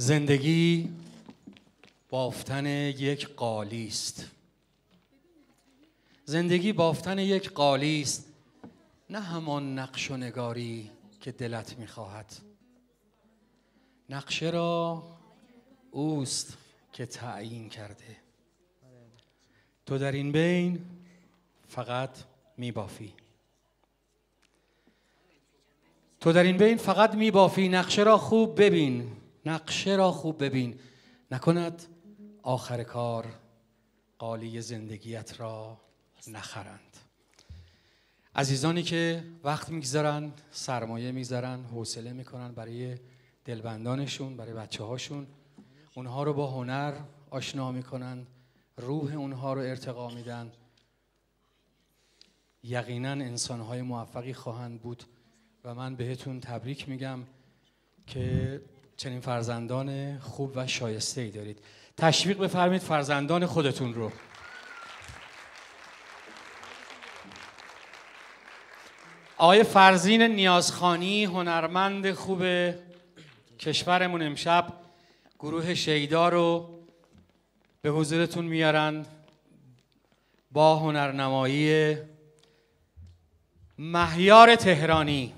زندگی بافتن یک قالی است. زندگی بافتن یک قالی است نه همان نقش و نگاری که دلت می‌خواهد. نقشه را اوست که تعیین کرده. تو در این بین فقط میبافی. تو در این بین فقط میبافی. نقشه را خوب ببین. نقشه را خوب ببین. نکند آخر کار قالی زندگیت را نخرند. عزیزانی که وقت می‌گذارن سرمایه می‌ذارن حوصله می‌کنن برای دلبندانشون برای بچه هاشون اونها رو با هنر آشنا می‌کنن روح اونها رو ارتقا میدن. یقینا انسانهای موفقی خواهند بود و من بهتون تبریک میگم که چنین فرزندان خوب و شایسته ای دارید. تشویق بفرمید فرزندان خودتون رو. آقای فرزین نیازخانی هنرمند خوب کشورمون امشب گروه شیدا رو به حضورتون میارن با هنرنمایی مهیار تهرانی.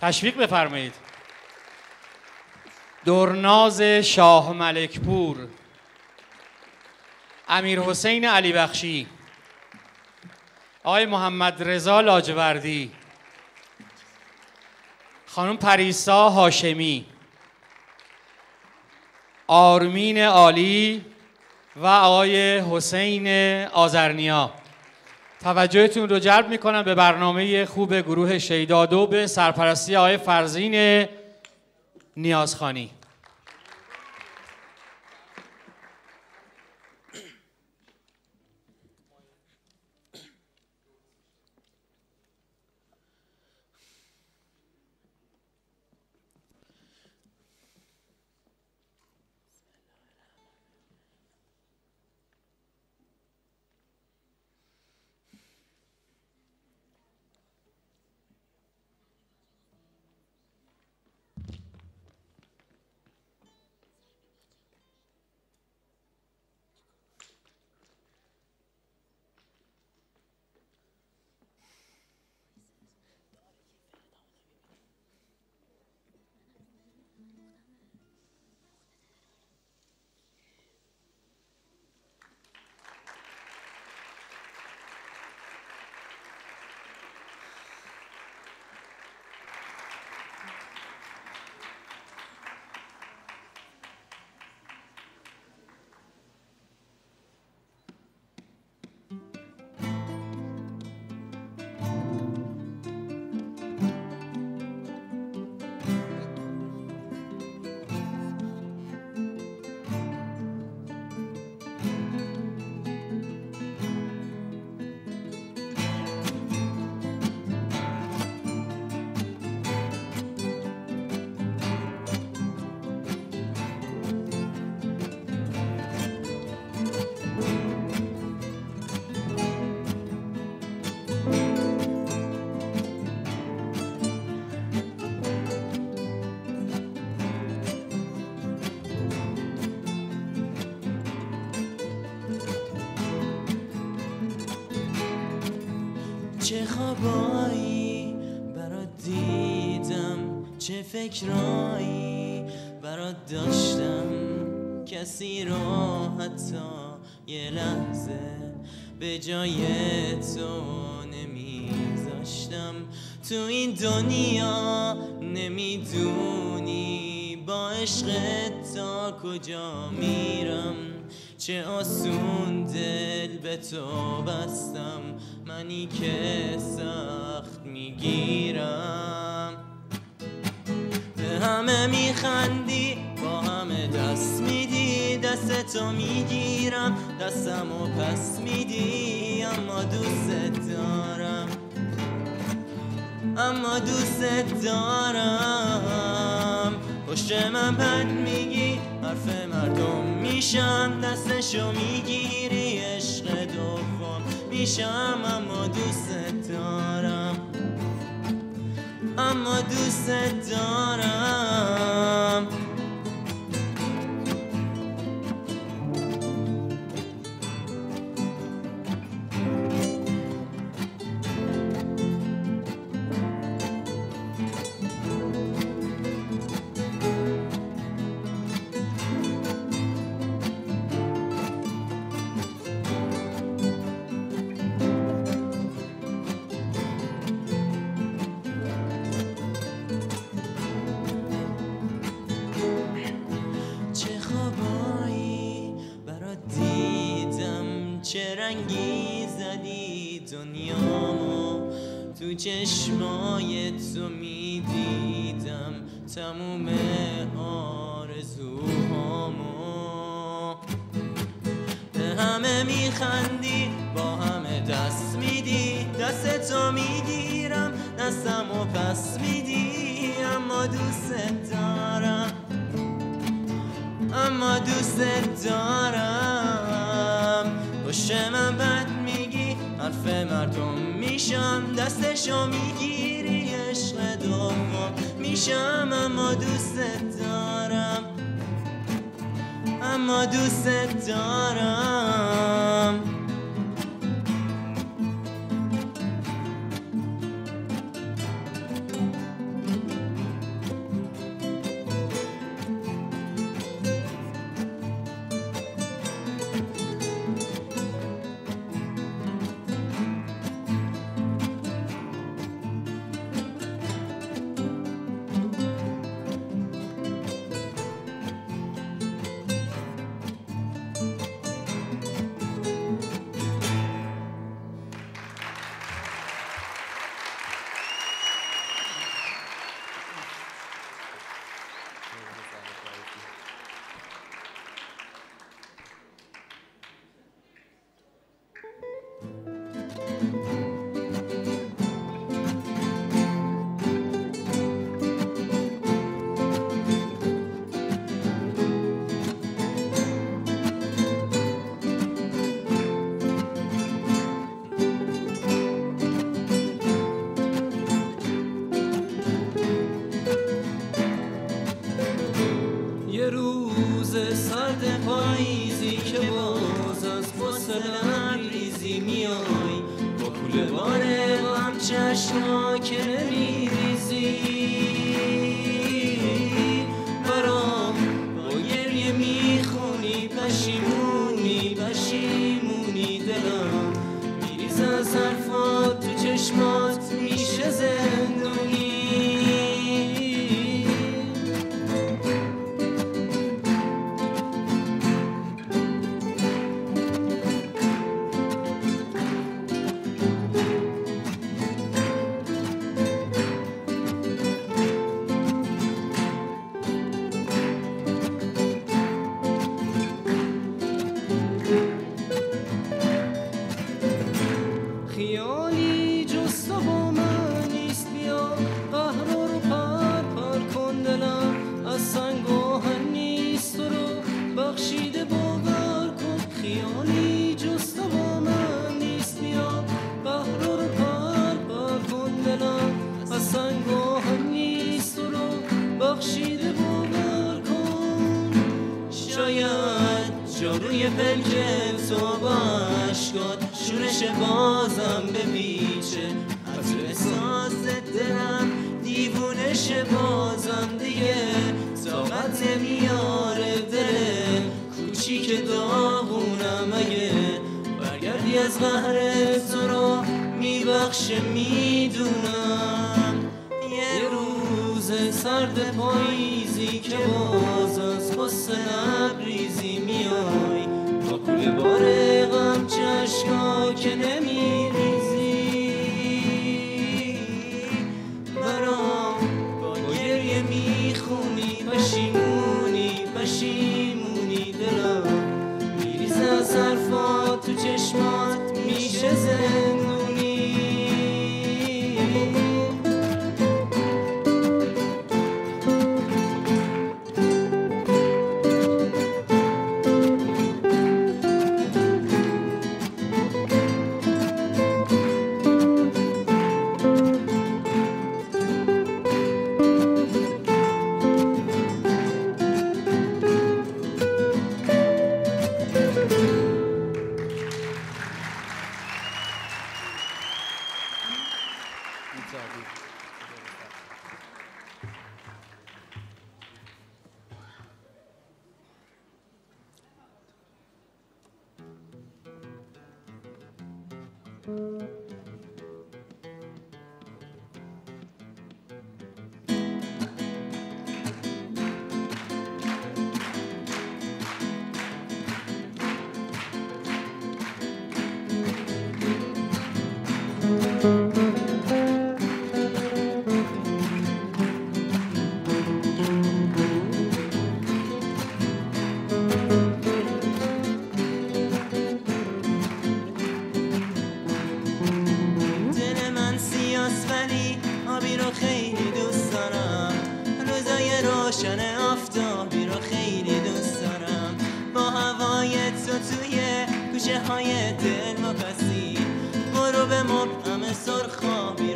تشویق بفرمایید. درناز شاه ملکپور. امیر حسین علی بخشی. آقای محمد رضا لاجوردی. خانم پریسا هاشمی. آرمین عالی و آقای حسین آزرنیا توجهتون رو جلب می‌کنم به برنامه خوب گروه شیدادو به سرپرستی آقای فرزین نیازخانی. چه خوابایی برات دیدم چه فکرایی برات داشتم. کسی رو حتی یه لحظه به جای تو نمیذاشتم. تو این دنیا نمی‌دونی با عشقت تا کجا میرم. چه آسون دل به تو بستم. منی که سخت می‌گیرم. به همه میخندی با همه دست میدی. دست تو می‌گیرم دستم و پس میدی. اما دوست دارم اما دوست دارم. پشت من پد میگی. حرف مردم میشم دستشو می‌گیری عشق دوم میشم اما دوست دارم. اما دوست دارم. رنگی زدی دنیامو. تو چشمای تو می‌دیدم تموم آرزوهامو. به همه میخندی با همه دست میدی. دست تو می‌گیرم دستم و پس میدی. اما دوست دارم اما دوست دارم. مردم میشم دستشو می‌گیری عشق دوم. میشم اما دوست دارم. اما دوست دارم. حرفات جاروی پلک تو با عشقات شورش بازم از رو احساس دلم دیوونش بازم دیگه. طاقت نمیاره دل. کوچیک داغونم اگه. برگردی از قهر تو رو میبخشه می‌دونم. روز سرد پاییزی که باز از پس لبریزی میای. با کوله بار غم چشکا که نمیریزی. برام با گریه می‌خونی پشیمونی پشیمونی دلم. میریز از حرفات تو چشمات های دل و پسی برو به مبهم سرخابی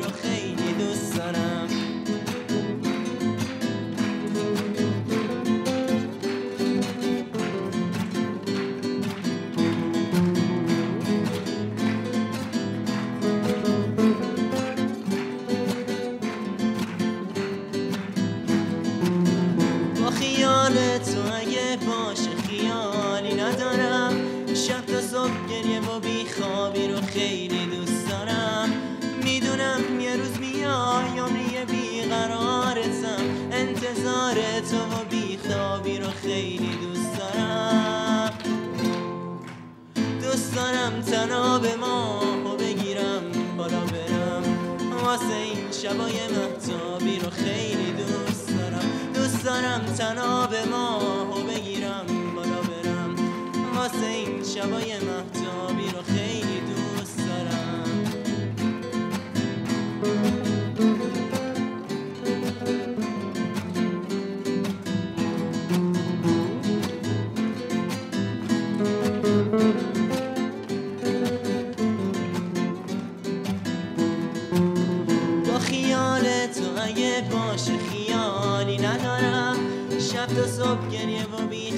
و بیخوابی رو خیلی دوست دارم. می‌دونم یه روز میای عمری بیقرارتم. انتظار تو و بیخوابی رو خیلی دوست دارم. دوست دارم تناب ماهو بگیرم بالا برم. واسه این شبای محتابی رو خیلی دوست دارم. دوست دارم تناب ماهو شبای محتابی رو خیلی دوست دارم. با خیال تو اگه باشه خیالی ندارم. شب تا صبح گریه و بیخوابی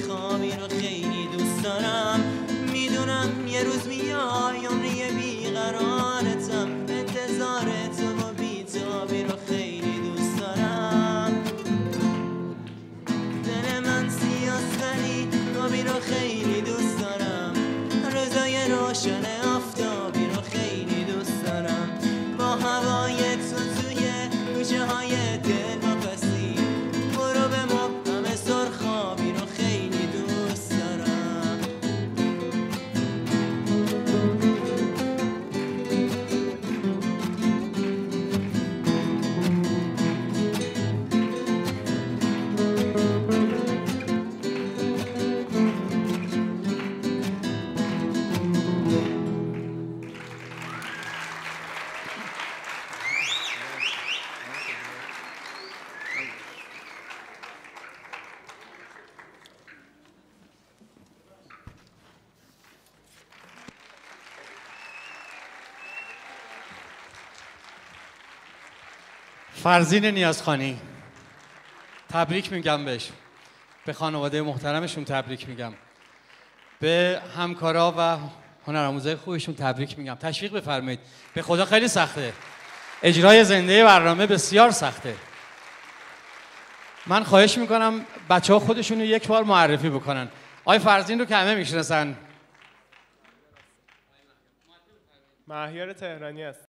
فرزین نیازخانی. تبریک میگم بهش. به خانواده محترمشون تبریک میگم. به همکارا و هنرآموزای خوبشون تبریک میگم. تشویق بفرمایید. به خدا خیلی سخته. اجرای زنده برنامه بسیار سخته. من خواهش می‌کنم بچه ها خودشون رو یک بار معرفی بکنن. آی فرزین رو که همه می‌شناسن. مهیار تهرانی است.